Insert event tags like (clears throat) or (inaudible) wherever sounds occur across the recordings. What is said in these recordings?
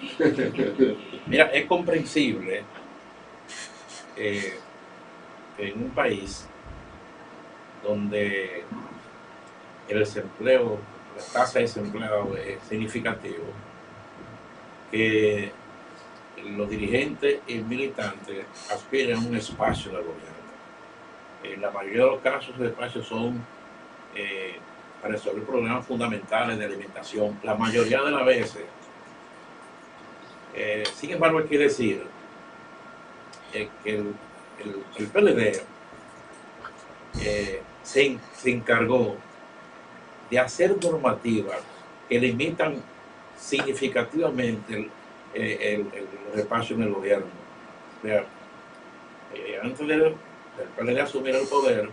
(laughs) Mira, es comprensible eh, en un país donde el desempleo, la tasa de desempleo es significativo, que los dirigentes y militantes aspiran a un espacio del gobierno. En la mayoría de los casos, los espacios son eh, para resolver problemas fundamentales de alimentación. La mayoría de las veces, eh, sin embargo, hay que decir que el, el, PLD eh, se, se encargó de hacer normativas que limitan significativamente el, el, el, en el gobierno. Eh, antes del PLD asumir el poder,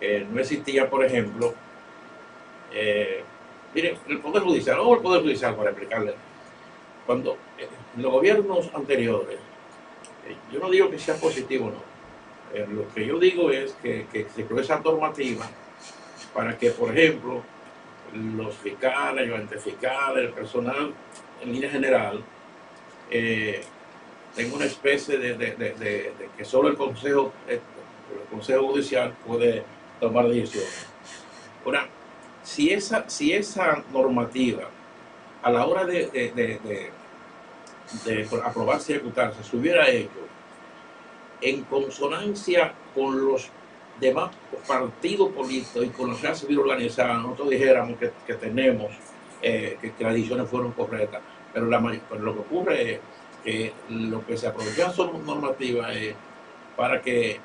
eh, no existía, por ejemplo, eh, miren, el Poder Judicial, o el Poder Judicial para explicarle, cuando en los gobiernos anteriores, yo no digo que sea positivo no, lo que yo digo es que, que se creó esa normativa para que, por ejemplo, los fiscales, los antefiscales, el personal en línea general, eh, una especie de, que solo el Consejo, el Consejo Judicial puede tomar decisiones. Ahora, si esa, si esa normativa a la hora de, de, aprobarse y ejecutarse se hubiera hecho en consonancia con los demás partidos políticos y con la clase civil organizada, nosotros dijéramos que, tenemos, eh, que, las decisiones fueron correctas. Pero, la, lo que ocurre es que lo que se aprovechan son normativas para que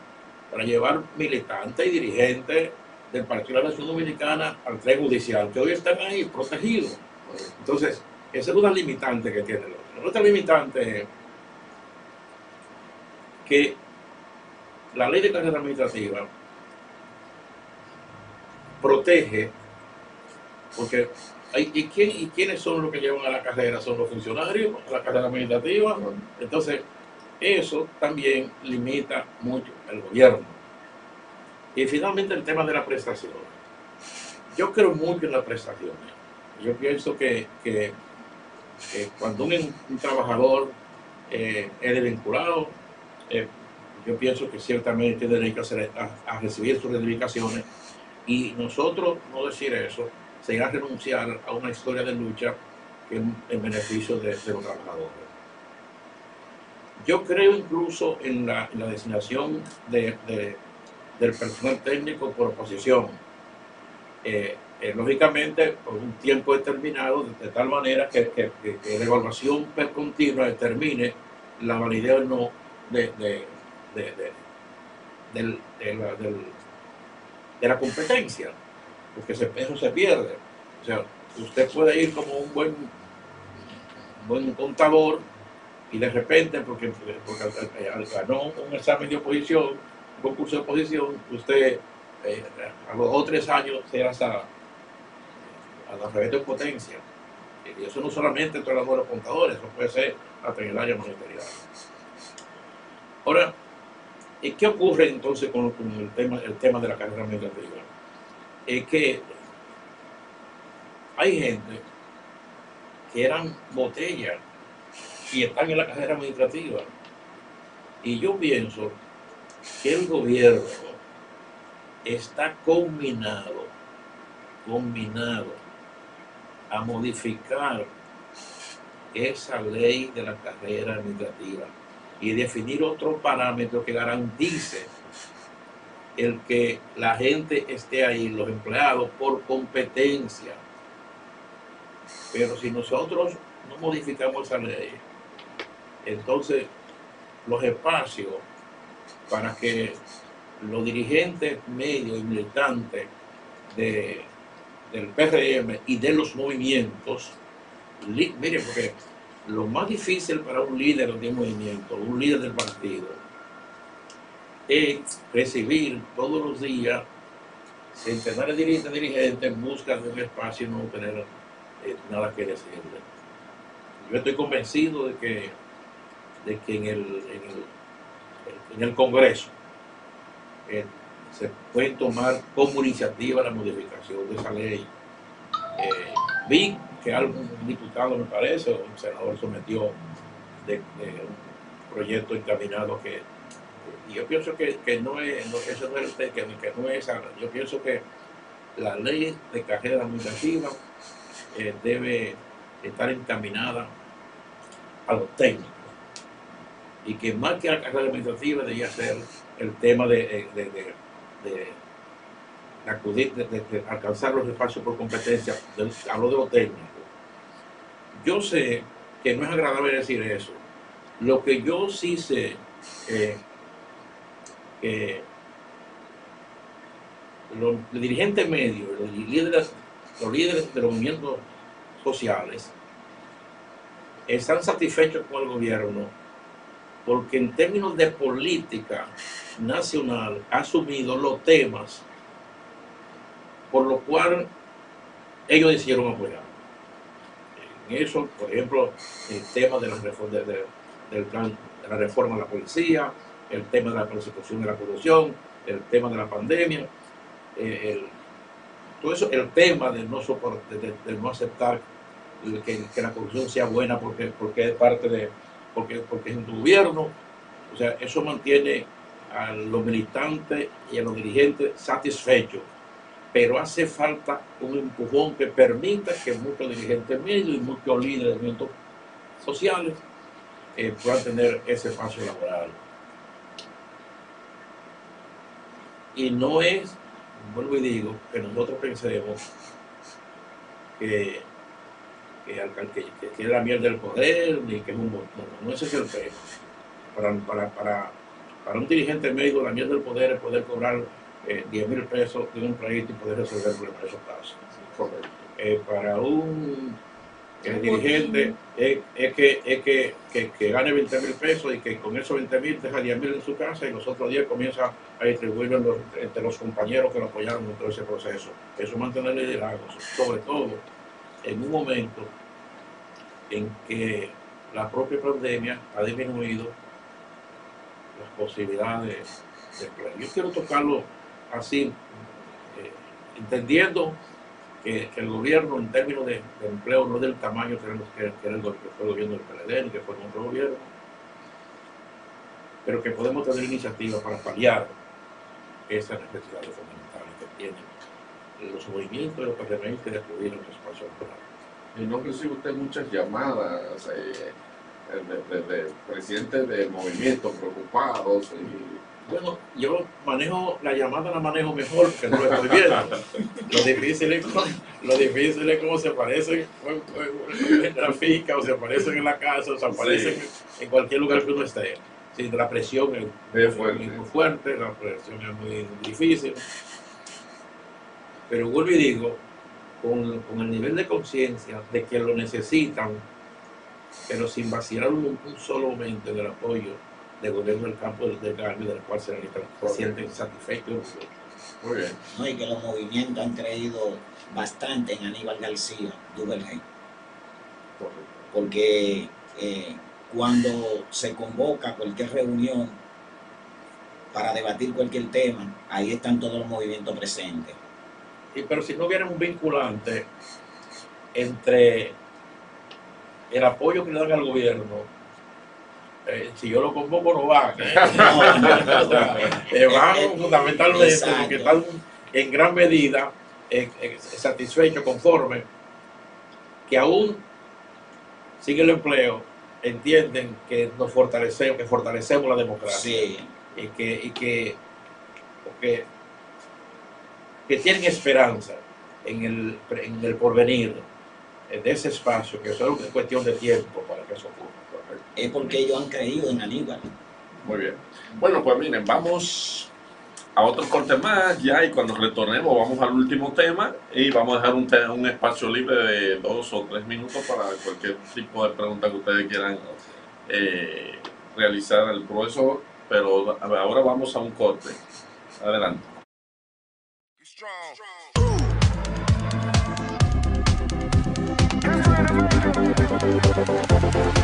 para llevar militantes y dirigentes del Partido de la Nación Dominicana al tren judicial, que hoy están ahí protegidos. Entonces, esa es una limitante que tiene otra limitante es que la ley de carrera administrativa protege, porque ¿y, quién, ¿y quiénes son los que llevan a la carrera? Son los funcionarios, a la carrera administrativa. Entonces, eso también limita mucho el gobierno. Y finalmente el tema de la prestación. Yo creo mucho en las prestaciones. Yo pienso que, cuando un, trabajador eh, es desvinculado, eh, yo pienso que ciertamente tiene derecho a, recibir sus reivindicaciones y nosotros no decir eso sería renunciar a una historia de lucha que en beneficio de, los trabajadores. Yo creo incluso en la, designación de, del personal técnico por oposición. Eh, eh, lógicamente, por un tiempo determinado, de, tal manera que, la evaluación continua determine la validez o no de, del, de la competencia, porque eso se pierde. O sea, usted puede ir como un buen, buen contador y de repente, porque, ganó un examen de oposición, un concurso de oposición, usted eh, a los dos o tres años se hace a, la revés de potencia. Y eso no solamente entre los buenos contadores, eso puede ser hasta en el área ministerial. Ahora, ¿qué ocurre entonces con, el, tema, el tema de la carrera administrativa? Es que hay gente que eran botellas y están en la carrera administrativa. Y yo pienso que el gobierno está combinado, combinado a modificar esa ley de la carrera administrativa y definir otro parámetro que garantice el que la gente esté ahí, los empleados, por competencia. Pero si nosotros no modificamos esa ley, entonces los espacios para que los dirigentes medios y militantes de, del PRM y de los movimientos, miren, porque lo más difícil para un líder de un movimiento, un líder del partido, es recibir todos los días centenares de dirigentes, dirigentes en busca de un espacio y no tener eh, nada que decirle. Yo estoy convencido de que, de que en, el, en, el, Congreso eh, se puede tomar como iniciativa la modificación de esa ley. Eh, vi que algún diputado, me parece, o un senador sometió de, un proyecto encaminado que y yo pienso que, no es eso no es que, que no es yo pienso que la ley de carrera administrativa eh, debe estar encaminada a los técnicos y que más que la carrera administrativa debería ser el tema de, acudir, de, alcanzar los espacios por competencia, hablo de los técnicos. Yo sé que no es agradable decir eso. Lo que yo sí sé eh, que los dirigentes medios, los líderes, los líderes de los movimientos sociales, están satisfechos con el gobierno porque en términos de política nacional ha asumido los temas por lo cual ellos decidieron apoyar. En eso, por ejemplo, el tema de la reforma de, la de la policía, el tema de la persecución de la corrupción, el tema de la pandemia, eh, todo eso, el tema de no, de, no aceptar que, la corrupción sea buena porque, porque es parte de, porque, porque es un gobierno, o sea, eso mantiene a los militantes y a los dirigentes satisfechos, pero hace falta un empujón que permita que muchos dirigentes medios y muchos líderes de movimientos sociales eh, puedan tener ese espacio laboral. Y no es, vuelvo y digo, que nosotros pensemos que, que, que, la mierda del poder, ni que es un montón. No, ese es el tema. Para, para, para, para un dirigente médico, la mierda del poder es poder cobrar 10 eh, mil pesos de un crédito y poder resolver el problema de esos casos. Eh, para un el dirigente es, que, es que, que, gane 20 mil pesos y que con esos 20 mil deja 10 mil en su casa y los otros 10 comienza a distribuirlo entre los compañeros que lo apoyaron en todo ese proceso. Eso mantener liderazgo, sobre todo en un momento en que la propia pandemia ha disminuido las posibilidades de empleo. Yo quiero tocarlo así, eh, entendiendo que, el gobierno en términos de, empleo no es del tamaño que, que, que, el, fue el gobierno del PLD que fue otro gobierno, pero que podemos tener iniciativas para paliar esas necesidades fundamentales que tienen los movimientos de los de acudir a los espacios ¿Y no recibe usted muchas llamadas eh, de, de, presidentes de movimientos preocupados? Y bueno, yo manejo la llamada, la manejo mejor que no lo estoy viendo. Lo difícil es, lo difícil es cómo se aparecen en la finca, o se aparecen en la casa, o se aparecen en cualquier lugar que uno esté. Sí, la presión es, muy fuerte, la presión es muy difícil. Pero vuelvo y digo, con, con el nivel de conciencia de que lo necesitan, pero sin vaciar un, un solo momento del apoyo de gobierno del campo del, del del cual se, sienten satisfechos. Muy bien. No, y que los movimientos han creído bastante en Aníbal García, Duvergey. Porque eh, cuando se convoca cualquier reunión para debatir cualquier tema, ahí están todos los movimientos presentes. Pero si no hubiera un vinculante entre el apoyo que le dan al gobierno eh, si yo lo convoco no va. Eh, (laughs) van fundamentalmente porque están en gran medida eh, satisfechos, conformes, que aún sin el empleo entienden que nos fortalecemos, que fortalecemos la democracia. Y que, y que, que tienen esperanza en el, en el porvenir de ese espacio, que solo es cuestión de tiempo para que eso ocurra es porque ellos han creído en Aníbal. Muy bien. Bueno, pues miren, vamos a otro corte más ya y cuando retornemos vamos al último tema y vamos a dejar un, un espacio libre de dos o tres minutos para cualquier tipo de pregunta que ustedes quieran eh, realizar al profesor, pero ahora vamos a un corte. Adelante. strong. strong.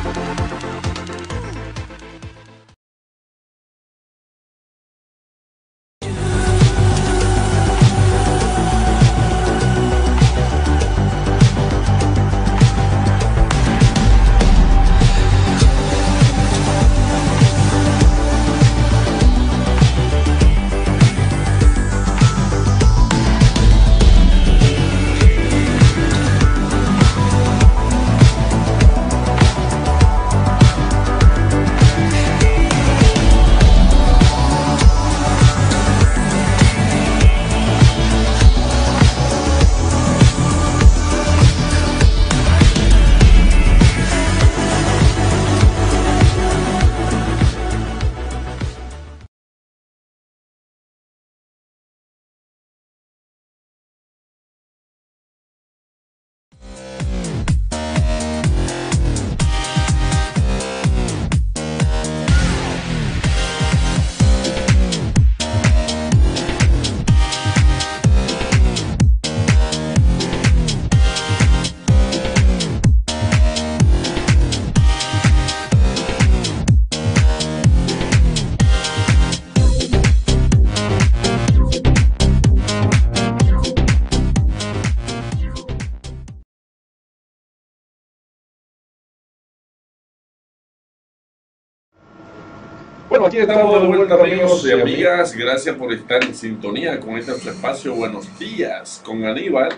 Aquí estamos de vuelta, amigos y amigas. Gracias por estar en sintonía con este espacio. Buenos días con Aníbal.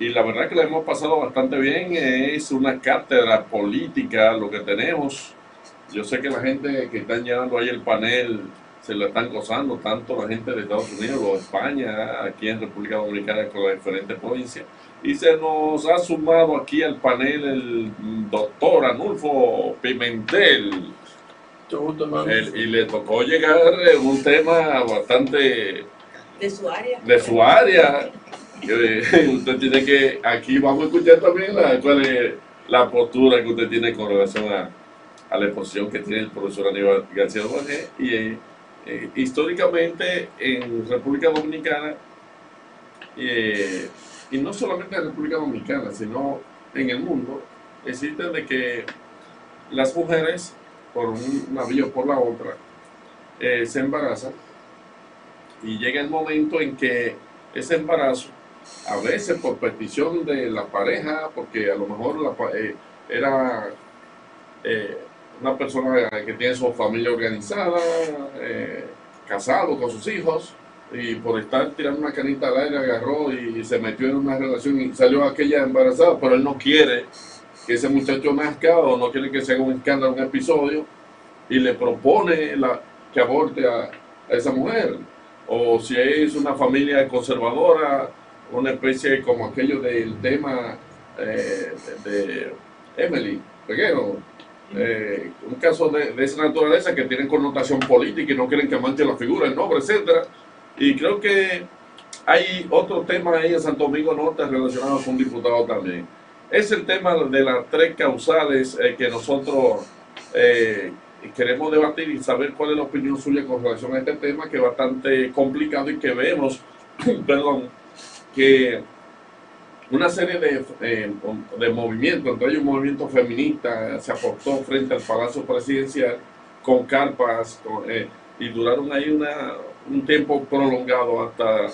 Y la verdad que la hemos pasado bastante bien. Es una cátedra política lo que tenemos. Yo sé que la gente que están llevando ahí el panel se lo están gozando, tanto la gente de Estados Unidos, o de España, aquí en República Dominicana con las diferentes provincias. Y se nos ha sumado aquí al panel el doctor Anulfo Pimentel. Y le tocó llegar en un tema bastante... De su área. De su área. (laughs) usted tiene que, aquí vamos a escuchar también la, cuál es la postura que usted tiene con relación a, a la exposición que tiene el profesor Aníbal García Duarte y eh, históricamente en República Dominicana eh, y no solamente en República Dominicana, sino en el mundo, existe de que las mujeres, por una vía o por la otra, eh, se embarazan. Y llega el momento en que ese embarazo, a veces por petición de la pareja, porque a lo mejor la, eh, era eh, una persona que tiene su familia organizada, casado con sus hijos, y por estar tirando una canita al aire agarró y se metió en una relación y salió aquella embarazada, pero él no quiere que ese muchacho nazca o no quiere que se haga un escándalo, un episodio, y le propone la, que aborte a, esa mujer. O si es una familia conservadora, una especie como aquello del tema eh, de, Emily Peguero, eh, un caso de, de, esa naturaleza que tienen connotación política y no quieren que manche la figura, el nombre, etcétera y creo que hay otro tema ahí en Santo Domingo Norte relacionado con un diputado también. Es el tema de las tres causales eh, que nosotros eh, queremos debatir y saber cuál es la opinión suya con relación a este tema que es bastante complicado y que vemos, (clears throat) perdón, que una serie de, eh, de movimientos, entre ellos un movimiento feminista, se aportó frente al Palacio Presidencial con carpas y duraron ahí una, un tiempo prolongado hasta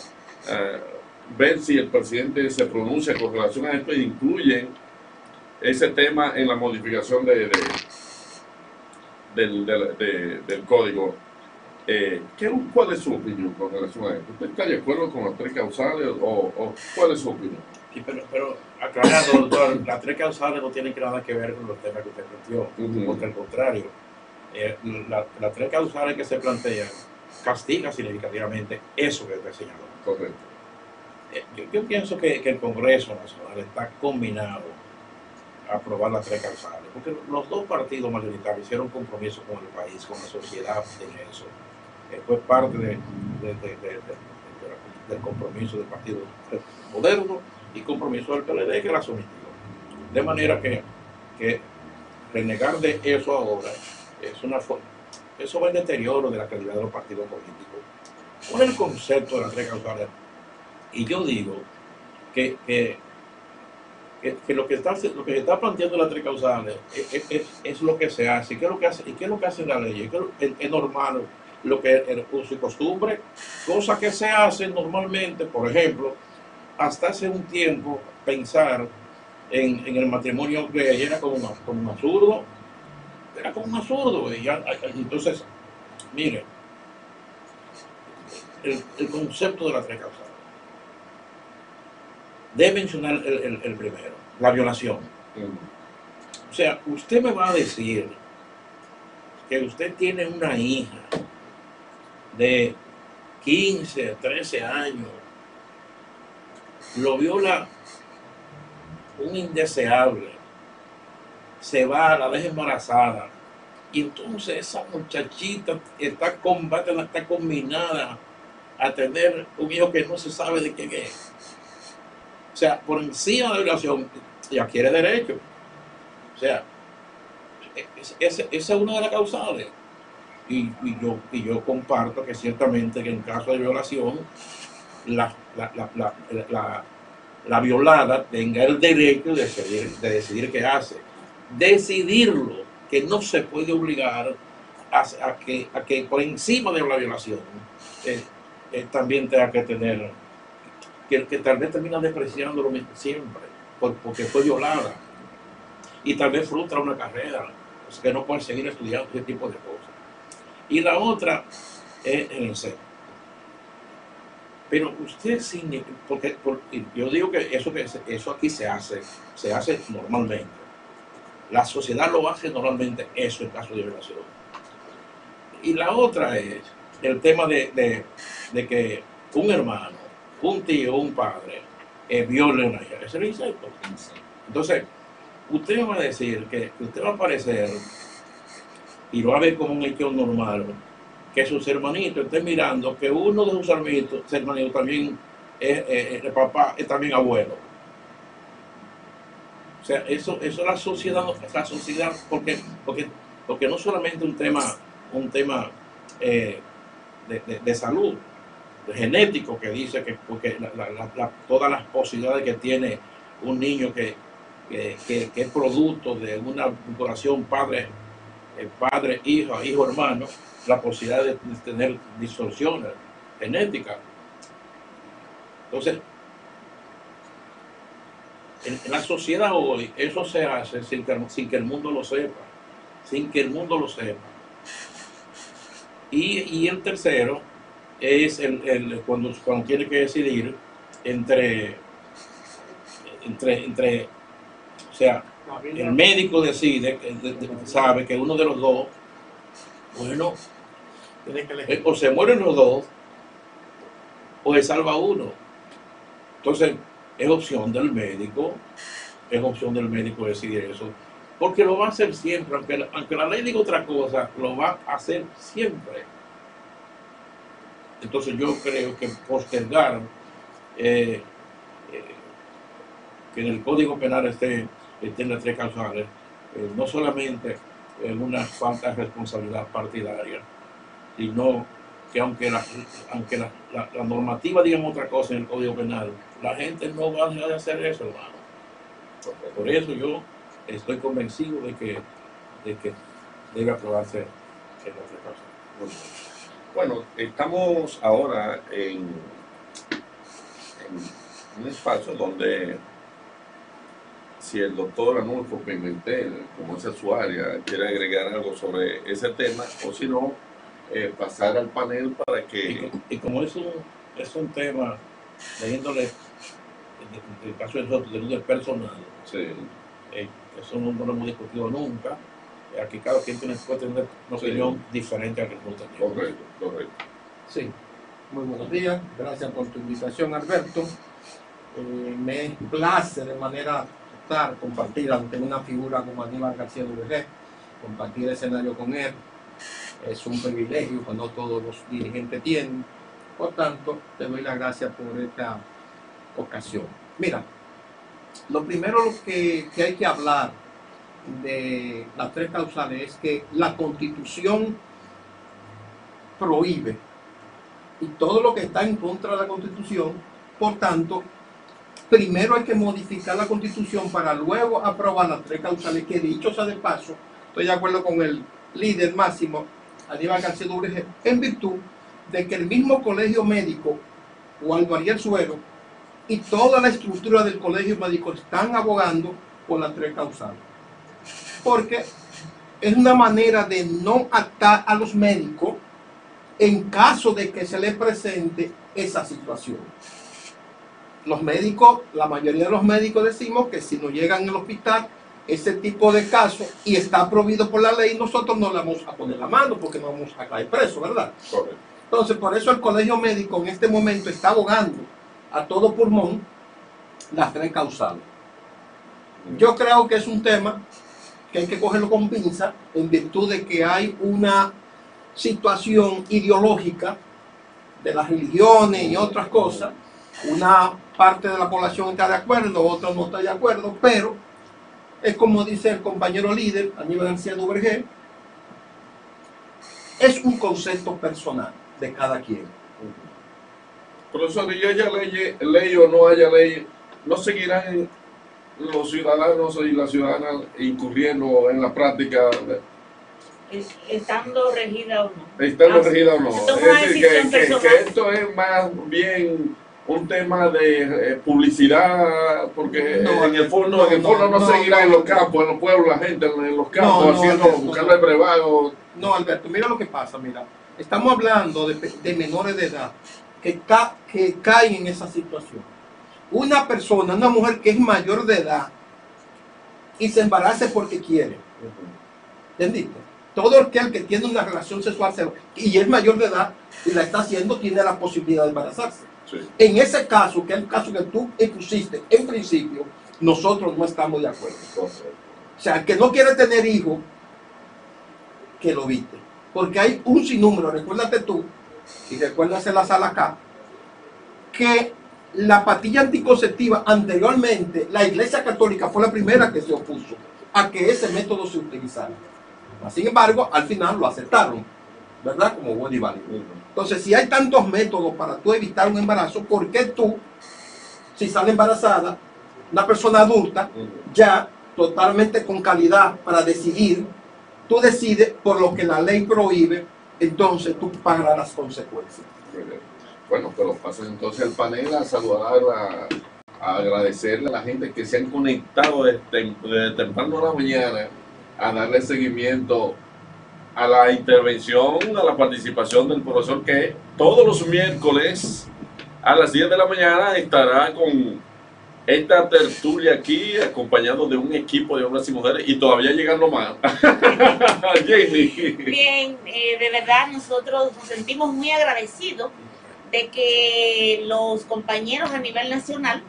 ver si el presidente se pronuncia con relación a esto e incluyen ese tema en la modificación de, del, del, código. Eh, ¿qué, ¿Cuál es su opinión con relación a esto? ¿Usted está de acuerdo con las tres causales o, cuál es su opinión? Sí, pero, pero aclarando, doctor, las tres causales no tienen nada que ver con los temas que usted planteó, porque al contrario, eh, las tres causales que se plantean castiga significativamente eso que te señaló. Correcto. Eh, yo, pienso que, el Congreso Nacional está combinado a aprobar las tres causales, porque los dos partidos mayoritarios hicieron compromiso con el país, con la sociedad en eso. Eh, fue parte de, del compromiso del Partido Moderno y compromiso del PLD que la sometió. De manera que, que renegar de eso ahora es una forma eso va en deterioro de la calidad de los partidos políticos. ¿Cuál es el concepto de las tres causales? Y yo digo que, que, lo, que está, lo que se está planteando en las tres causales es, lo que se hace. ¿Y qué es lo que hace, y qué es lo que hace la ley? Es, normal lo que es el uso y costumbre, cosas que se hacen normalmente, por ejemplo, hasta hace un tiempo pensar en, el matrimonio gay era como, como un absurdo, era como un absurdo. Y entonces, mire, el, concepto de la tres causales. Debe mencionar el, primero, la violación. O sea, usted me va a decir que usted tiene una hija de 15, 13 años, lo viola un indeseable, se va, la deja embarazada. Y entonces esa muchachita está, está combinada a tener un hijo que no se sabe de quién es. O sea, por encima de la violación, ya quiere derecho. O sea, esa es una de las causales. Y, yo, y yo comparto que ciertamente que en caso de violación, la, la, violada tenga el derecho de decidir, de decidir qué hace decidirlo, que no se puede obligar a, que, a que por encima de la violación eh, eh, también tenga que tener, que, que tal vez termina despreciándolo siempre, porque fue violada y tal vez frustra una carrera, que no puede seguir estudiando ese tipo de cosas. y la otra es el seno. Pero usted sin, porque yo digo que eso, que eso aquí se hace, se hace normalmente. La sociedad lo hace normalmente, eso en caso de violación. Y la otra es el tema de, de, que un hermano, un tío, un padre, eh, viole una hija. Ese es el Entonces, usted va a decir que, usted va a aparecer y lo va a ver como un hecho normal, que sus hermanitos estén mirando que uno de sus hermanitos, hermanitos también es, el papá, es también abuelo. O sea, eso, eso es la sociedad, la sociedad, porque, porque, porque no solamente un tema, un tema eh, de, salud, de genético, que dice que porque todas las posibilidades que tiene un niño que, que, es producto de una vinculación padre, eh, padre, hijo, hijo, hermano, la posibilidad de tener distorsiones genéticas. Entonces, en, la sociedad hoy eso se hace sin que, sin que el mundo lo sepa, sin que el mundo lo sepa. Y, y el tercero es el, cuando, cuando tiene que decidir entre, entre, entre o sea, el médico decide, sabe que uno de los dos, bueno, o se mueren los dos, o se salva uno. Entonces, es opción del médico, es opción del médico decidir eso, porque lo va a hacer siempre, aunque, aunque la ley diga otra cosa, lo va a hacer siempre. Entonces yo creo que postergar eh, eh, que en el Código Penal esté tiene tres causales, eh, no solamente en una falta de responsabilidad partidaria, sino que aunque la, aunque la, normativa diga otra cosa en el Código Penal, la gente no va a dejar de hacer eso, hermano. Por eso yo estoy convencido de que, de que debe aprobarse en otra cosa. Bueno, estamos ahora en, en un espacio donde si el doctor Anulfo Pimentel, como es su área, quiere agregar algo sobre ese tema, o si no, eh, pasar al panel para que... Y, como es un, es un tema de índole, en el caso de nosotros, de personal, sí. Eh, eso no, lo hemos discutido nunca. Aquí cada quien tiene, puede tener una opinión diferente a que nosotros Correcto, correcto. Sí. Muy buenos días, gracias por tu invitación, Alberto. Eh, me place de manera compartir ante una figura como Aníbal García Duvergé, compartir escenario con él. Es un privilegio que no todos los dirigentes tienen. Por tanto, te doy las gracias por esta ocasión. Mira, lo primero que, que hay que hablar de las tres causales es que la constitución prohíbe y todo lo que está en contra de la constitución, por tanto, primero hay que modificar la constitución para luego aprobar las tres causales que dicho sea de paso, estoy de acuerdo con el líder máximo, Aníbal García en virtud de que el mismo colegio médico, Juan Ariel Suero, y toda la estructura del colegio médico están abogando por las tres causales. Porque es una manera de no atar a los médicos en caso de que se les presente esa situación los médicos, la mayoría de los médicos decimos que si no llegan al hospital ese tipo de casos y está prohibido por la ley, nosotros no le vamos a poner la mano porque no vamos a caer preso, ¿verdad? Entonces, por eso el colegio médico en este momento está abogando a todo pulmón las tres causales. Yo creo que es un tema que hay que cogerlo con pinza en virtud de que hay una situación ideológica de las religiones y otras cosas, una parte de la población está de acuerdo, otra no está de acuerdo, pero es como dice el compañero líder, Aníbal García Duvergé, es un concepto personal de cada quien. Profesor, y haya ley, ley o no haya ley, ¿no seguirán los ciudadanos y las ciudadanas incurriendo en la práctica? Estando regida o no. Estando regida o no. Es decir, que, que esto es más bien un tema de eh, publicidad, porque en el fondo, no, en el fondo no, seguirá en los campos, en los pueblos, la gente en los campos haciendo, buscando el brevado. No, Alberto, mira lo que pasa, mira. Estamos hablando de, de menores de edad que, ca- que caen en esa situación. Una persona, una mujer que es mayor de edad y se embarace porque quiere. ¿Entendiste? Todo aquel que tiene una relación sexual se- y es mayor de edad y la está haciendo tiene la posibilidad de embarazarse. Sí. En ese caso, que es el caso que tú pusiste en principio, nosotros no estamos de acuerdo. O sea, el que no quiere tener hijos, que lo viste. Porque hay un sinnúmero, recuérdate tú, y recuérdase la sala acá, que la patilla anticonceptiva anteriormente, la Iglesia Católica fue la primera que se opuso a que ese método se utilizara. Sin embargo, al final lo aceptaron, ¿verdad? Como bueno y válido. Entonces, si hay tantos métodos para tú evitar un embarazo, ¿por qué tú, si sale embarazada, una persona adulta, ya totalmente con calidad para decidir, tú decides por lo que la ley prohíbe, entonces tú pagarás las consecuencias. Muy bien. Bueno, pero paso entonces al panel a saludar, a, agradecerle a la gente que se han conectado desde temprano a la mañana a darle seguimiento a la intervención, a la participación del profesor que todos los miércoles a las 10 de la mañana estará con esta tertulia aquí acompañado de un equipo de hombres y mujeres y todavía llegando más. (laughs) Jamie. Bien, eh, de verdad nosotros nos sentimos muy agradecidos de que los compañeros a nivel nacional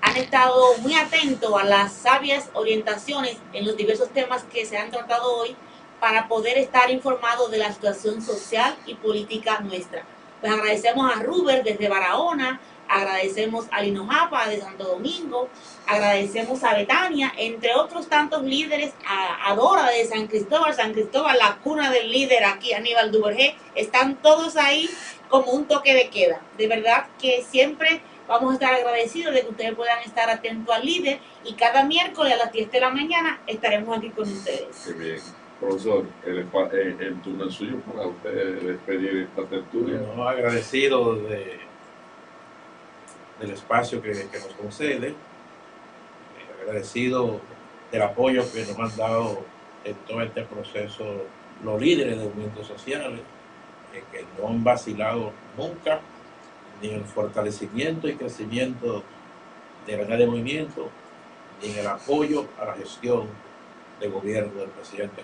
han estado muy atentos a las sabias orientaciones en los diversos temas que se han tratado hoy para poder estar informados de la situación social y política nuestra. Pues agradecemos a Ruber desde Barahona, agradecemos a Linojapa de Santo Domingo, agradecemos a Betania, entre otros tantos líderes, a, Dora de San Cristóbal, San Cristóbal, la cuna del líder aquí, Aníbal Duvergé, están todos ahí como un toque de queda. De verdad que siempre vamos a estar agradecidos de que ustedes puedan estar atentos al líder y cada miércoles a las 10 de la mañana estaremos aquí con ustedes. Qué bien. Profesor, el, eh, el turno es suyo para usted despedir esta tertulia. Bueno, agradecido de, del espacio que, que nos concede, eh, agradecido del apoyo que nos han dado en todo este proceso los líderes de movimientos sociales, eh, que no han vacilado nunca ni en el fortalecimiento y crecimiento de la red de movimiento, ni en el apoyo a la gestión de gobierno del presidente.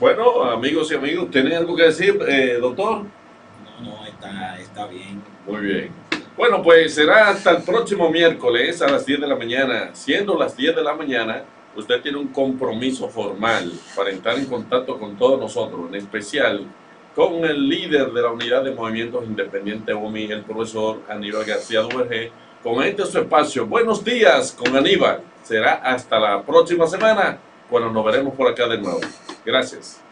Bueno, amigos y amigos, ¿tienen algo que decir, eh, doctor? No, no, está, está bien. Muy bien. Bueno, pues será hasta el próximo miércoles a las 10 de la mañana. Siendo las 10 de la mañana, usted tiene un compromiso formal para entrar en contacto con todos nosotros, en especial con el líder de la Unidad de Movimientos Independientes OMI, el profesor Aníbal García Duvergé, con este su espacio. Buenos días con Aníbal. Será hasta la próxima semana, cuando nos veremos por acá de nuevo. Gracias.